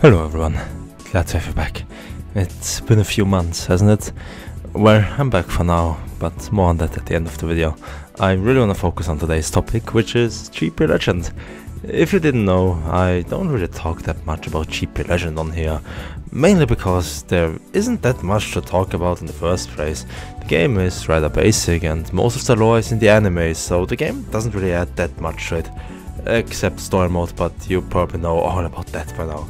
Hello everyone, glad to have you back. It's been a few months, hasn't it? Well, I'm back for now, but more on that at the end of the video. I really want to focus on today's topic, which is GP Legend. If you didn't know, I don't really talk that much about GP Legend on here, mainly because there isn't that much to talk about in the first place. The game is rather basic and most of the lore is in the anime, so the game doesn't really add that much to it, except story mode, but you probably know all about that by now.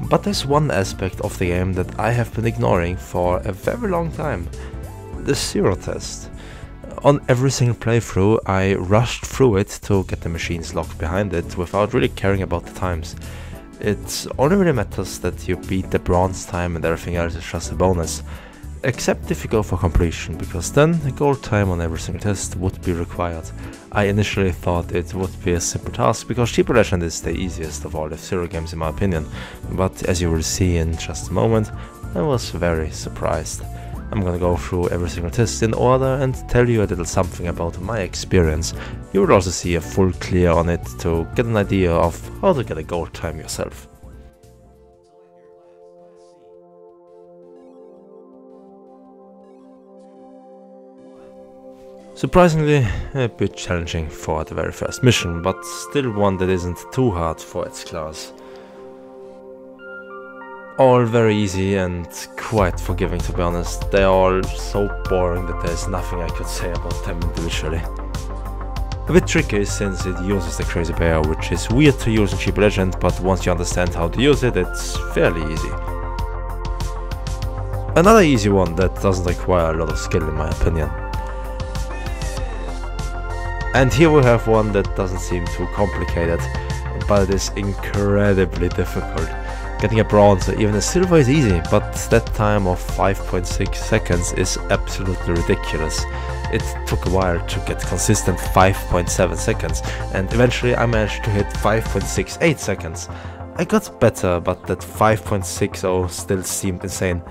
But there's one aspect of the game that I have been ignoring for a very long time. The zero test. On every single playthrough I rushed through it to get the machines locked behind it without really caring about the times. It only really matters that you beat the bronze time and everything else is just a bonus. Except if you go for completion, because then a gold time on every single test would be required. I initially thought it would be a simple task, because GP Legend is the easiest of all the Zero games in my opinion, but as you will see in just a moment, I was very surprised. I'm gonna go through every single test in order and tell you a little something about my experience. You will also see a full clear on it to get an idea of how to get a gold time yourself. Surprisingly, a bit challenging for the very first mission, but still one that isn't too hard for its class. All very easy and quite forgiving to be honest, they are all so boring that there's nothing I could say about them individually. A bit tricky since it uses the Crazy Bear, which is weird to use in GP Legend, but once you understand how to use it, it's fairly easy. Another easy one that doesn't require a lot of skill in my opinion. And here we have one that doesn't seem too complicated, but it is incredibly difficult. Getting a bronze or even a silver is easy, but that time of 5.6 seconds is absolutely ridiculous. It took a while to get consistent 5.7 seconds, and eventually I managed to hit 5.68 seconds. I got better, but that 5.60 still seemed insane.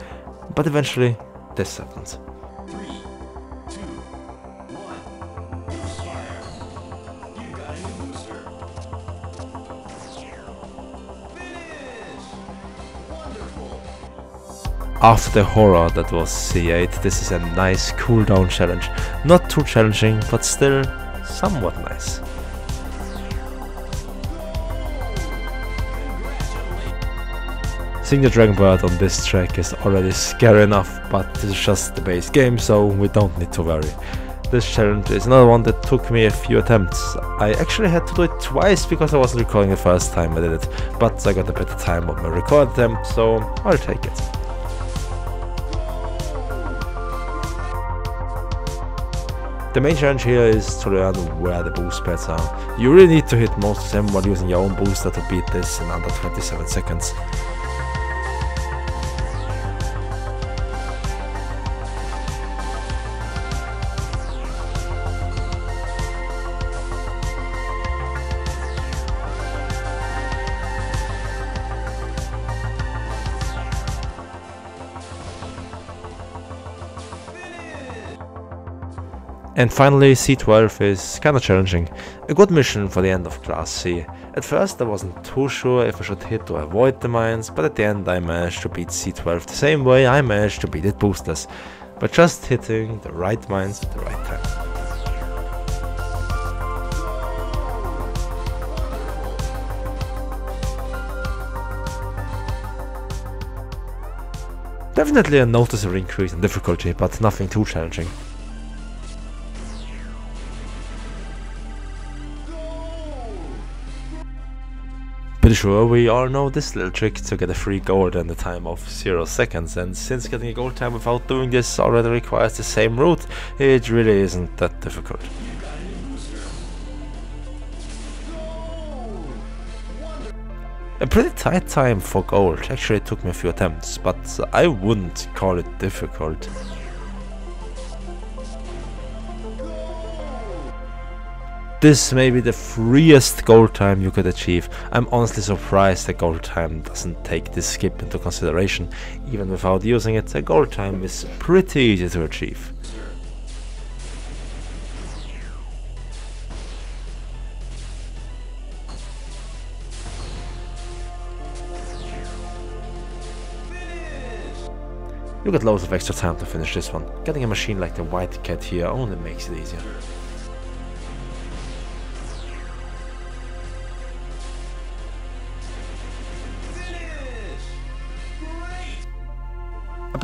But eventually, this happened. After the horror that was C8, this is a nice cooldown challenge. Not too challenging, but still somewhat nice. Seeing the Dragon Bird on this track is already scary enough, but it's just the base game, so we don't need to worry. This challenge is another one that took me a few attempts. I actually had to do it twice because I wasn't recording the first time I did it, but I got a better time on my record attempt, so I'll take it. The main challenge here is to learn where the boost pads are. You really need to hit most of them while using your own booster to beat this in under 27 seconds. And finally, C12 is kinda challenging. A good mission for the end of Class C. At first I wasn't too sure if I should hit or avoid the mines, but at the end I managed to beat C12 the same way I managed to beat it boosters, but just hitting the right mines at the right time. Definitely a noticeable increase in difficulty, but nothing too challenging. Sure we all know this little trick to get a free gold in the time of 0 seconds and since getting a gold time without doing this already requires the same route, it really isn't that difficult. A pretty tight time for gold, actually it took me a few attempts, but I wouldn't call it difficult. This may be the freest goal time you could achieve. I'm honestly surprised that goal time doesn't take this skip into consideration. Even without using it, a goal time is pretty easy to achieve. You get loads of extra time to finish this one. Getting a machine like the White Cat here only makes it easier.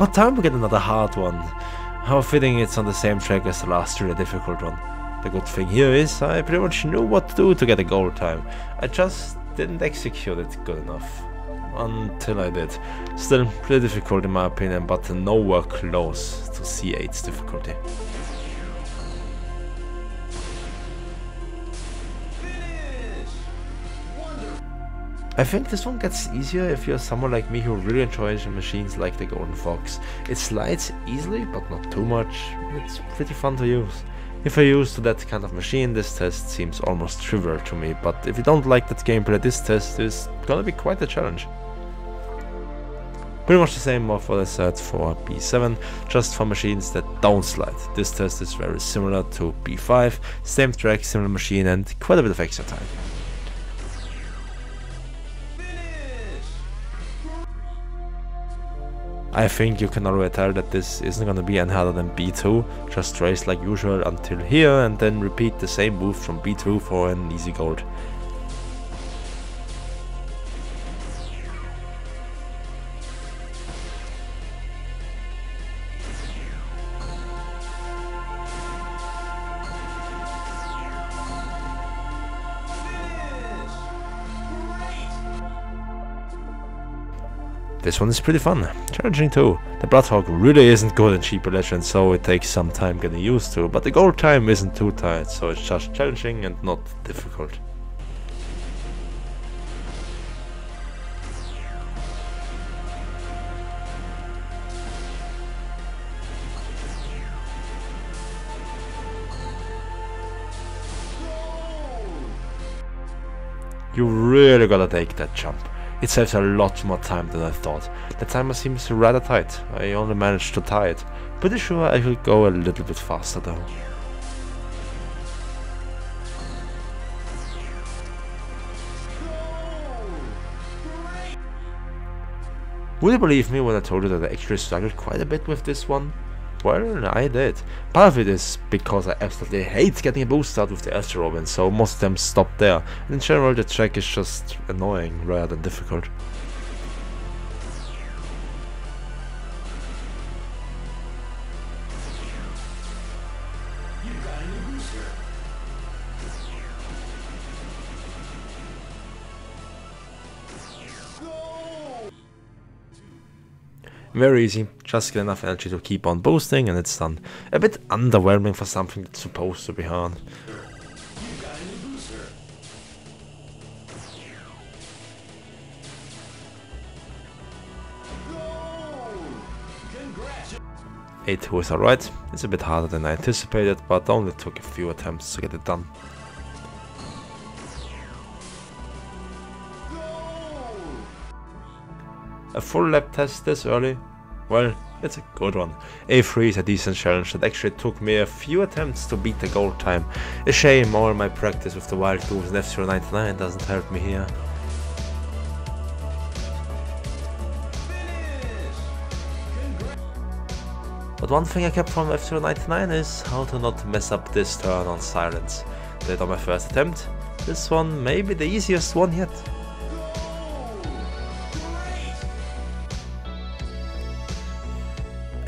About time we get another hard one. How fitting it's on the same track as the last really difficult one. The good thing here is I pretty much knew what to do to get a gold time. I just didn't execute it good enough. Until I did. Still pretty difficult in my opinion, but nowhere close to C8's difficulty. I think this one gets easier if you're someone like me who really enjoys machines like the Golden Fox. It slides easily, but not too much. It's pretty fun to use. If I used to that kind of machine, this test seems almost trivial to me, but if you don't like that gameplay, this test is gonna be quite a challenge. Pretty much the same of what I said for B7, just for machines that don't slide. This test is very similar to B5, same track, similar machine and quite a bit of extra time. I think you can already tell that this isn't gonna be any harder than B2, just race like usual until here and then repeat the same move from B2 for an easy gold. This one is pretty fun, challenging too. The Bloodhawk really isn't good in GP Legends, so it takes some time getting used to, but the gold time isn't too tight, so it's just challenging and not difficult. You really gotta take that jump. It saves a lot more time than I thought. The timer seems rather tight. I only managed to tie it. Pretty sure I could go a little bit faster though. Would you believe me when I told you that I actually struggled quite a bit with this one? Well, I did. Part of it is because I absolutely hate getting a boost out with the Astro Robin, so most of them stop there. In general, the track is just annoying rather than difficult. Very easy, just get enough energy to keep on boosting and it's done. A bit underwhelming for something that's supposed to be hard. Two is alright, it's a bit harder than I anticipated, but only took a few attempts to get it done. A full lap test this early? Well, it's a good one. A3 is a decent challenge that actually took me a few attempts to beat the gold time. A shame all my practice with the wild tools and F-Zero 99 doesn't help me here. But one thing I kept from F-Zero 99 is how to not mess up this turn on silence. Did on my first attempt. This one may be the easiest one yet.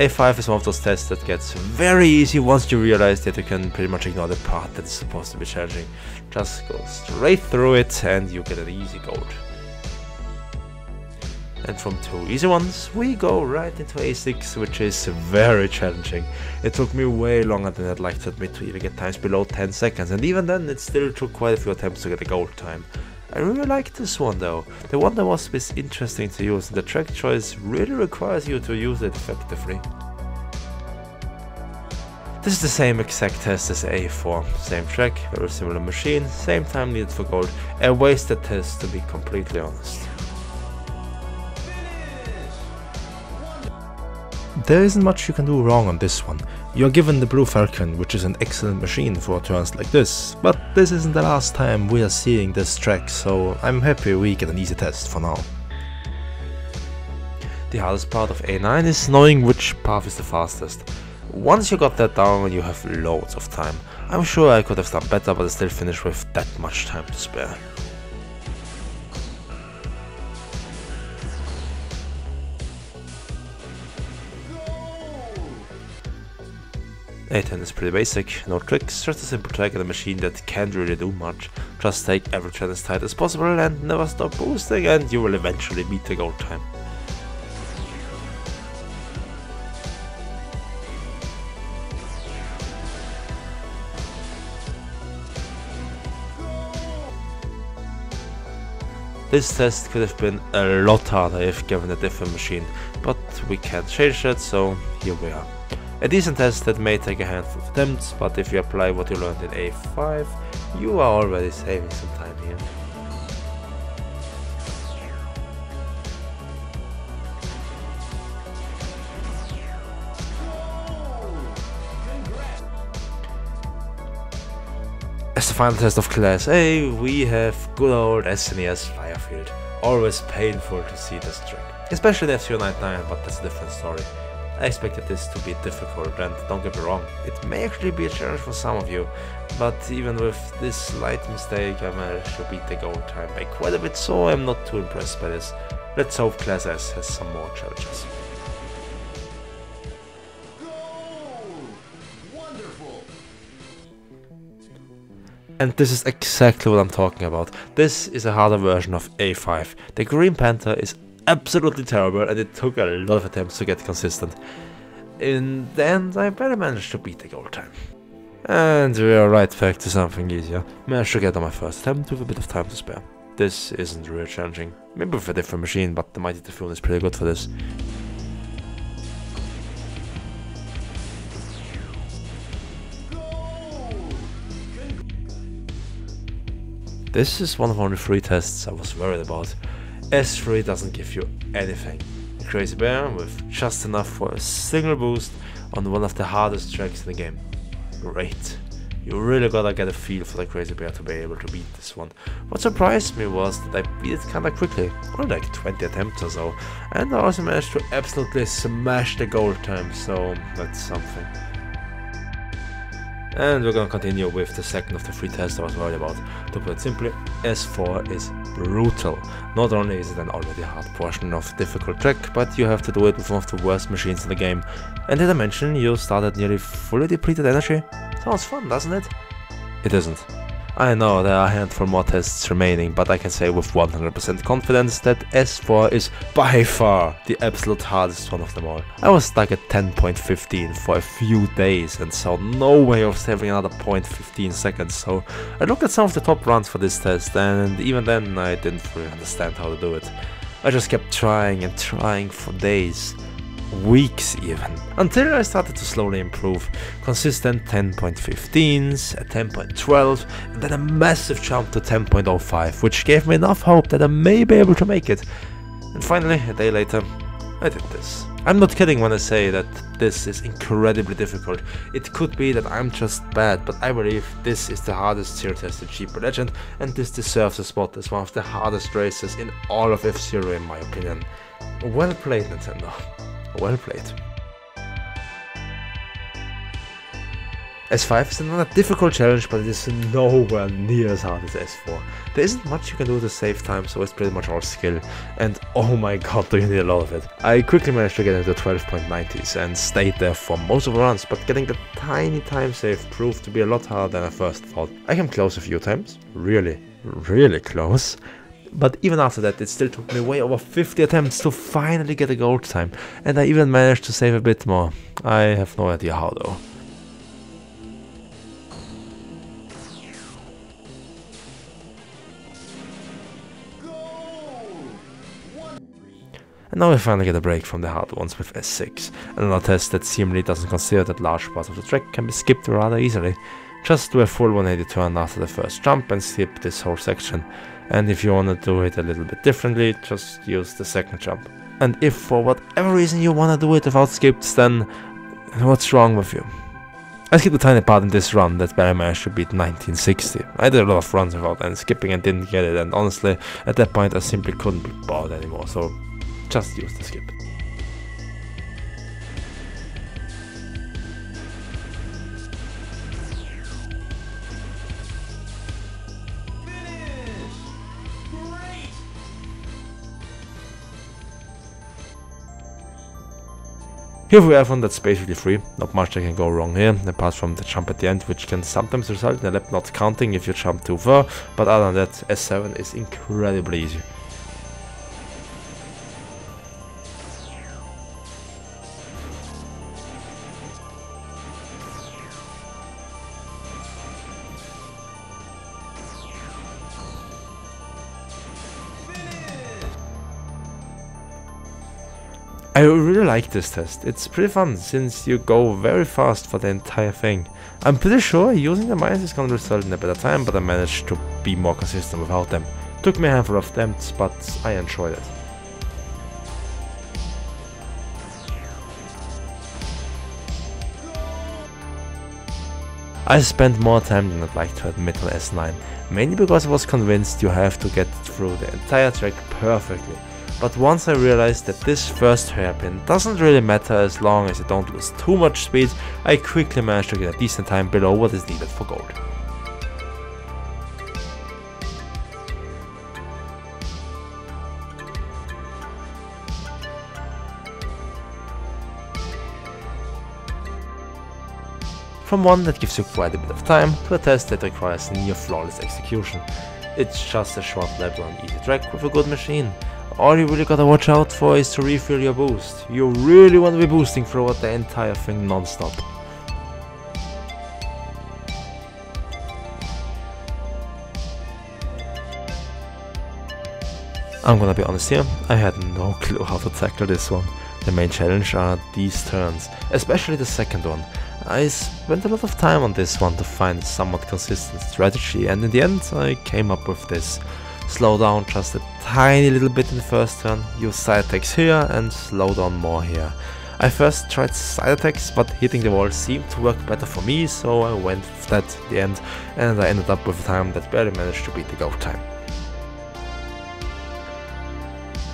A5 is one of those tests that gets very easy once you realize that you can pretty much ignore the part that's supposed to be challenging. Just go straight through it and you get an easy gold. And from two easy ones, we go right into A6, which is very challenging. It took me way longer than I'd like to admit to even get times below 10 seconds, and even then it still took quite a few attempts to get a gold time. I really like this one though. The one that was bit interesting to use the track choice really requires you to use it effectively. This is the same exact test as A4, same track, very similar machine, same time needed for gold, a wasted test to be completely honest. There isn't much you can do wrong on this one. You're given the Blue Falcon, which is an excellent machine for turns like this, but this isn't the last time we are seeing this track, so I'm happy we get an easy test for now. The hardest part of A9 is knowing which path is the fastest. Once you got that down, you have loads of time. I'm sure I could have done better, but I still finished with that much time to spare. A10 is pretty basic, no tricks, just a simple track and a machine that can't really do much. Just take every tread as tight as possible and never stop boosting and you will eventually meet the goal time. This test could have been a lot harder if given a different machine, but we can't change that, so here we are. A decent test that may take a handful of attempts, but if you apply what you learned in A5, you are already saving some time here. As the final test of Class A, we have good old SNES Firefield. Always painful to see this trick, especially in F-Zero 99, but that's a different story. I expected this to be difficult and don't get me wrong, it may actually be a challenge for some of you, but even with this slight mistake I managed to beat the goal time by quite a bit so I'm not too impressed by this. Let's hope Class S has some more challenges. And this is exactly what I'm talking about. This is a harder version of A5. The Green Panther is absolutely terrible and it took a lot of attempts to get consistent. In the end, I barely managed to beat the goal time. And we are right back to something easier. Managed to get on my first attempt with a bit of time to spare. This isn't really challenging. Maybe with a different machine, but the Mighty Typhoon is pretty good for this. This is one of only three tests I was worried about. S3 doesn't give you anything. Crazy Bear with just enough for a single boost on one of the hardest tracks in the game. Great. You really gotta get a feel for the Crazy Bear to be able to beat this one. What surprised me was that I beat it kinda quickly, only like 20 attempts or so, and I also managed to absolutely smash the goal time, so that's something. And we're gonna continue with the second of the three tests I was worried about. To put it simply, S4 is brutal. Not only is it an already hard portion of difficult track, but you have to do it with one of the worst machines in the game. And did I mention you started nearly fully depleted energy? Sounds fun, doesn't it? It isn't. I know there are a handful more tests remaining, but I can say with 100% confidence that S4 is by far the absolute hardest one of them all. I was stuck at 10.15 for a few days and saw no way of saving another 0.15 seconds, so I looked at some of the top runs for this test and even then I didn't really understand how to do it. I just kept trying and trying for days weeks even, until I started to slowly improve. Consistent 10.15s, a 10.12, and then a massive jump to 10.05, which gave me enough hope that I may be able to make it. And finally, a day later, I did this. I'm not kidding when I say that this is incredibly difficult. It could be that I'm just bad, but I believe this is the hardest tier test in GP Legend, and this deserves a spot as one of the hardest races in all of F-Zero in my opinion. Well played Nintendo. Well played. S5 is another difficult challenge, but it is nowhere near as hard as S4. There isn't much you can do to save time, so it's pretty much all skill. And oh my god, do you need a lot of it. I quickly managed to get into 12.90s and stayed there for most of the runs, but getting the tiny time save proved to be a lot harder than I first thought. I came close a few times, really, really close. But even after that, it still took me way over 50 attempts to finally get a gold time, and I even managed to save a bit more. I have no idea how though. And now we finally get a break from the hard ones with S6, another test that seemingly doesn't consider that large parts of the track can be skipped rather easily. Just do a full 180 turn after the first jump and skip this whole section. And if you want to do it a little bit differently, just use the second jump. And if for whatever reason you want to do it without skips, then what's wrong with you? I skipped a tiny part in this run that Barry managed to beat 1960. I did a lot of runs without and skipping and didn't get it, and honestly, at that point I simply couldn't be bothered anymore, so just use the skip. Here we have one that's basically free, not much that can go wrong here, apart from the jump at the end which can sometimes result in a lap not counting if you jump too far, but other than that S7 is incredibly easy. I really like this test. It's pretty fun since you go very fast for the entire thing. I'm pretty sure using the mines is gonna result in a better time, but I managed to be more consistent without them. Took me a handful of attempts, but I enjoyed it. I spent more time than I'd like to admit on S9, mainly because I was convinced you have to get through the entire track perfectly but once I realized that this first hairpin doesn't really matter as long as you don't lose too much speed, I quickly managed to get a decent time below what is needed for gold. From one that gives you quite a bit of time to a test that requires near flawless execution. It's just a short level on easy track with a good machine, all you really gotta watch out for is to refill your boost. You really want to be boosting throughout the entire thing non-stop. I'm gonna be honest here, I had no clue how to tackle this one. The main challenge are these turns, especially the second one. I spent a lot of time on this one to find a somewhat consistent strategy and in the end I came up with this slow down just a tiny little bit in the first turn, use side attacks here and slow down more here. I first tried side attacks, but hitting the wall seemed to work better for me, so I went with that at the end, and I ended up with a time that barely managed to beat the go time.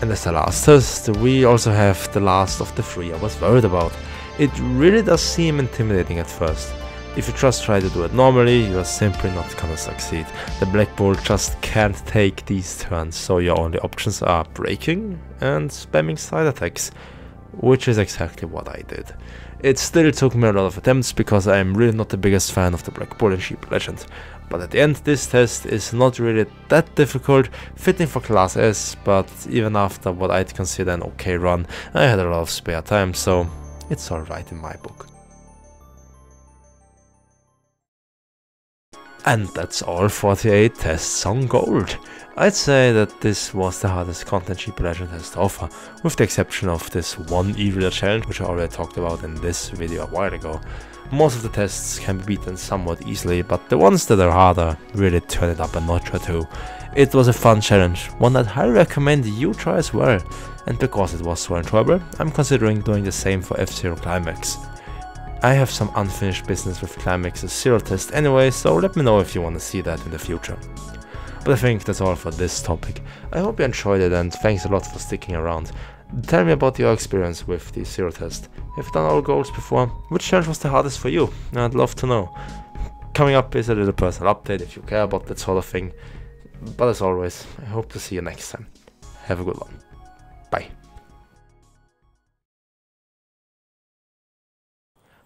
And as the last test, we also have the last of the three I was worried about. It really does seem intimidating at first. If you just try to do it normally, you are simply not gonna succeed. The Black Bull just can't take these turns, so your only options are breaking and spamming side attacks, which is exactly what I did. It still took me a lot of attempts because I am really not the biggest fan of the Black Bull in GP Legend. But at the end this test is not really that difficult, fitting for Class S, but even after what I'd consider an okay run, I had a lot of spare time, so it's alright in my book. And that's all 48 tests on gold. I'd say that this was the hardest content GP Legend has to offer, with the exception of this one evil challenge which I already talked about in this video a while ago. Most of the tests can be beaten somewhat easily, but the ones that are harder really turn it up a notch or two. It was a fun challenge, one that I highly recommend you try as well, and because it was so enjoyable, I'm considering doing the same for F-Zero Climax. I have some unfinished business with Climax's Zero test anyway, so let me know if you want to see that in the future. But I think that's all for this topic. I hope you enjoyed it and thanks a lot for sticking around. Tell me about your experience with the Zero test. Have you done all goals before? Which challenge was the hardest for you? I'd love to know. Coming up is a little personal update if you care about that sort of thing. But as always, I hope to see you next time. Have a good one. Bye.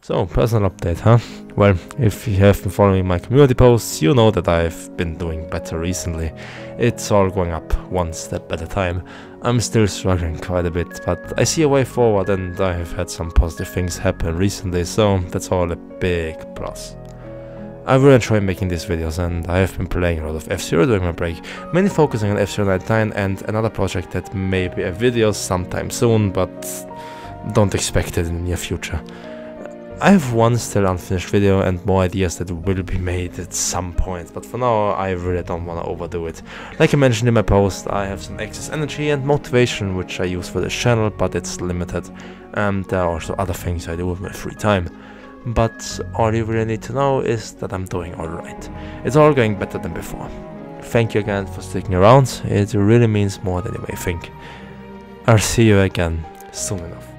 So, personal update, huh? Well, if you have been following my community posts, you know that I've been doing better recently. It's all going up one step at a time. I'm still struggling quite a bit, but I see a way forward and I have had some positive things happen recently, so that's all a big plus. I really enjoy making these videos and I have been playing a lot of F-Zero during my break, mainly focusing on F-Zero 99 and another project that may be a video sometime soon, but don't expect it in the near future. I have one still unfinished video and more ideas that will be made at some point, but for now I really don't want to overdo it. Like I mentioned in my post, I have some excess energy and motivation which I use for this channel, but it's limited, and there are also other things I do with my free time. But all you really need to know is that I'm doing alright. It's all going better than before. Thank you again for sticking around, it really means more than you may think. I'll see you again soon enough.